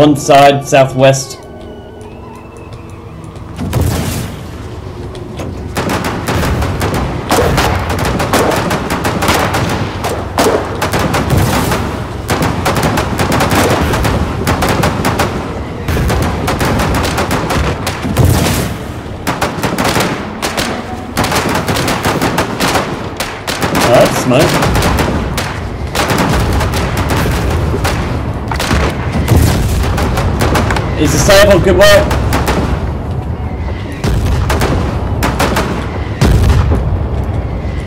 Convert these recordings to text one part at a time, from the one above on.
one side, southwest. Smoke. He's disabled, good work.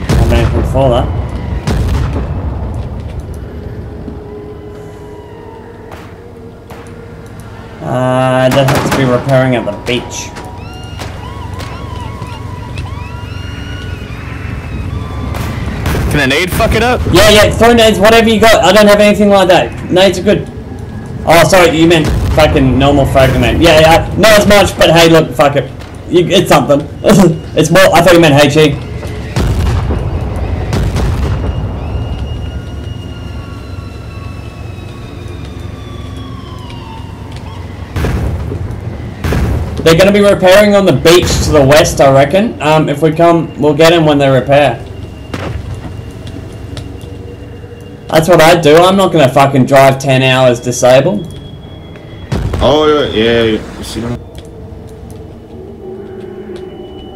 I managed before that. Uh, that has to be repairing at the beach. Can a nade fuck it up? Yeah, yeah, throw nades, whatever you got. I don't have anything like that. Nades are good. Oh, sorry, you meant fucking normal fragment. Yeah, yeah, not as much, but hey, look, fuck it. You, it's something. it's more, I thought you meant HE. They're going to be repairing on the beach to the west, I reckon. Um, if we come, we'll get them when they repair. That's what I'd do. I'm not going to fucking drive 10 hours disabled. Oh, yeah, yeah. You see them?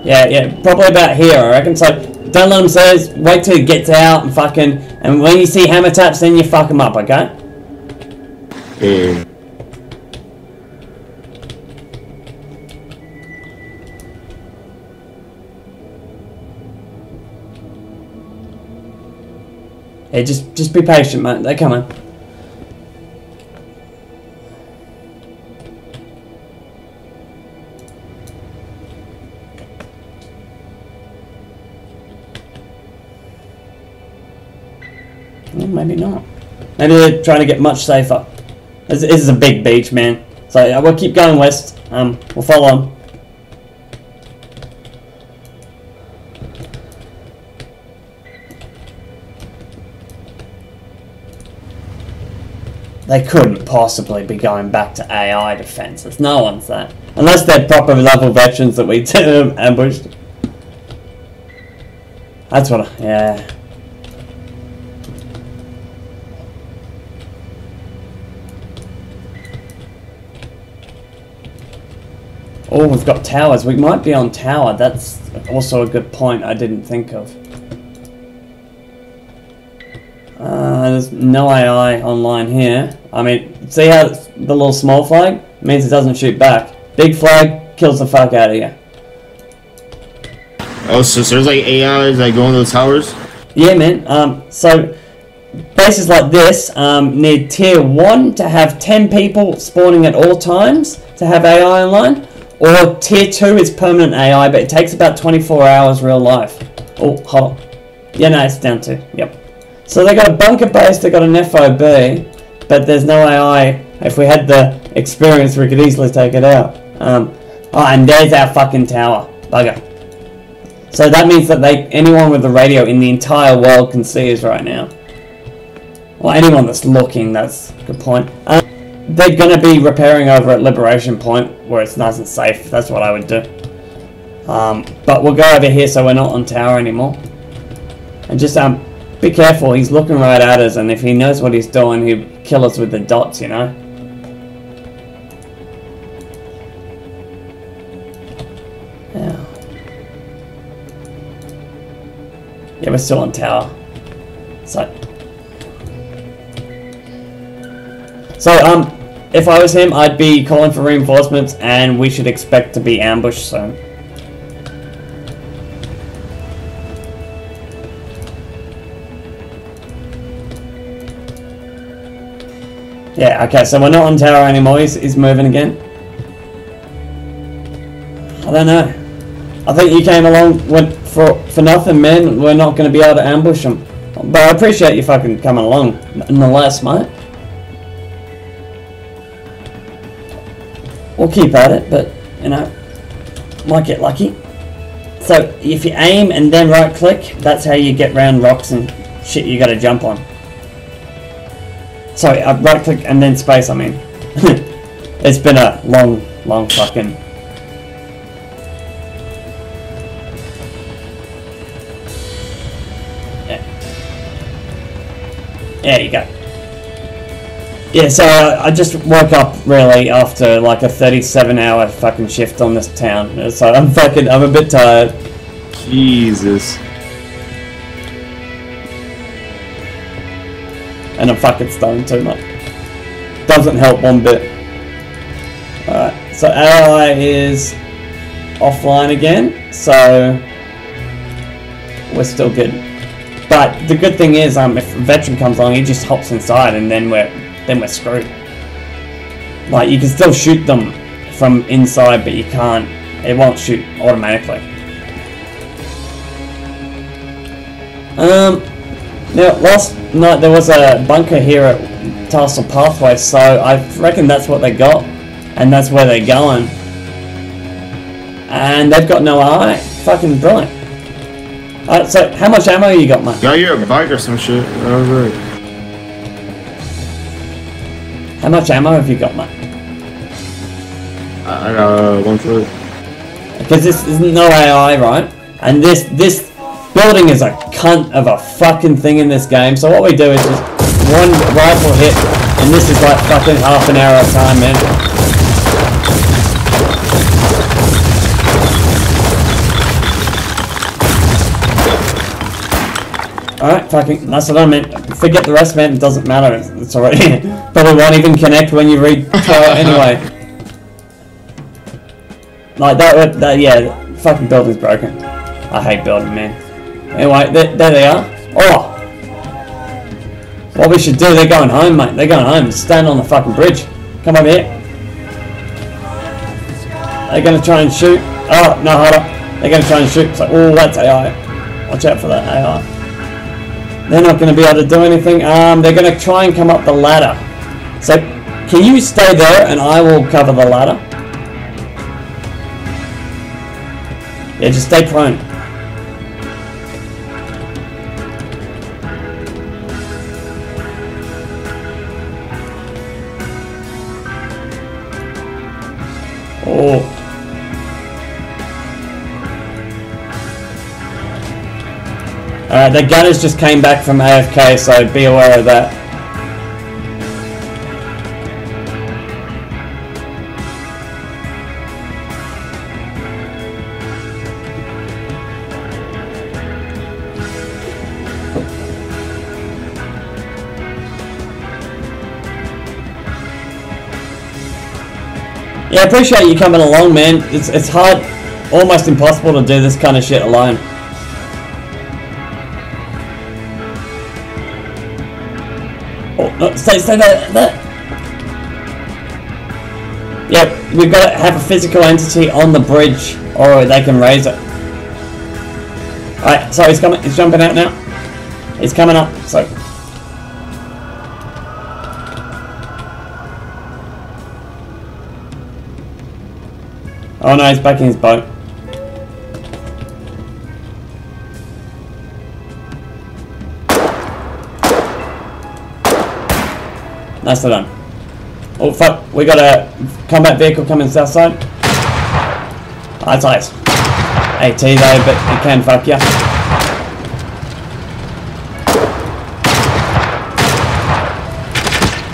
Yeah, yeah, probably about here, I reckon. So, don't let him say, wait till he gets out and fucking, and when you see hammer taps, then you fuck him up, okay? Yeah. Yeah, just, just be patient, mate. They're coming. Well, maybe not. Maybe they're trying to get much safer. This, this is a big beach, man. So we'll keep going west. Um, we'll follow them. They couldn't possibly be going back to AI defenses. No one's that. Unless they're proper level veterans that we ambushed. That's what I, yeah. Oh, we've got towers. We might be on tower. That's also a good point I didn't think of. Uh, there's no AI online here. I mean, see how the little small flag? means it doesn't shoot back. Big flag kills the fuck out of you. Oh, so, there's like AIs that go in those towers? Yeah, man. Um, so bases like this um, need tier one to have ten people spawning at all times to have AI online, or tier two is permanent AI, but it takes about 24 hours real life. Oh, hold on. Yeah, no, it's down to. Yep. So they got a bunker base, they got an FOB, but there's no AI. If we had the experience, we could easily take it out. Um, oh, and there's our fucking tower. Bugger. So that means that they anyone with a radio in the entire world can see us right now. Well, anyone that's looking, that's a good point. Um, they're going to be repairing over at Liberation Point, where it's nice and safe. That's what I would do. Um, but we'll go over here so we're not on tower anymore. And just um, be careful, he's looking right at us, and if he knows what he's doing, he'll kill us with the dots, you know? Yeah. Yeah, we're still on tower. So... So, um, if I was him, I'd be calling for reinforcements, and we should expect to be ambushed soon. Yeah, okay, so we're not on tower anymore, he's, he's moving again. I don't know. I think you came along for, for nothing, man. We're not going to be able to ambush them. But I appreciate you fucking coming along, nonetheless, mate. We'll keep at it, but, you know, might get lucky. So, if you aim and then right click, that's how you get round rocks and shit you gotta jump on. Sorry, I right click and then space, I mean. It's been a long, long fucking. There you go. Yeah, so uh, I just woke up really after like a 37 hour fucking shift on this town. So I'm fucking, I'm a bit tired. Jesus. And I'm fucking stoned too much. Doesn't help one bit. Alright, so AI is offline again, so we're still good. But the good thing is, um, if a veteran comes along, he just hops inside, and then we're then we're screwed. Like you can still shoot them from inside, but you can't. It won't shoot automatically. Um, now last night there was a bunker here at Tassel Pathway, so I reckon that's what they got, and that's where they're going. And they've got no eye. Fucking brilliant. Alright, so how much ammo you got, mate? Got here a bike or some shit. Alright. How much ammo have you got, mate? I I got uh, one foot. Because this is no AI, right? And this this building is a cunt of a fucking thing in this game. So what we do is just one rifle hit, and this is like fucking half an hour of time, man. Alright, fucking, that's what I meant. Forget the rest, man. It doesn't matter. It's, it's already. Probably won't even connect when you read anyway. Like that, would- that, yeah, fucking building's broken. I hate building, man. Anyway, there, there they are. Oh! What we should do, they're going home, mate. They're going home. Stand on the fucking bridge. Come over here. They're gonna try and shoot. Oh, no, hold up. They're gonna try and shoot. It's like, oh, that's AI. Watch out for that AI. They're not gonna be able to do anything. Um, they're gonna try and come up the ladder. So, can you stay there and I will cover the ladder? Yeah, just stay prone. Alright, the gunners just came back from AFK, so be aware of that. Yeah, I appreciate you coming along, man. It's it's hard, almost impossible to do this kind of shit alone. Oh, uh, no, stay, stay there, there. Yep, we've got to have a physical entity on the bridge, or they can raise it. Alright, so he's coming, he's jumping out now. He's coming up, so. Oh no, he's back in his boat. Nicely done. Oh fuck, we got a combat vehicle coming south side. That's nice. AT though, but it can fuck ya.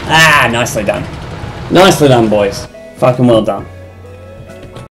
Ah, nicely done. Nicely done, boys. Fucking well done.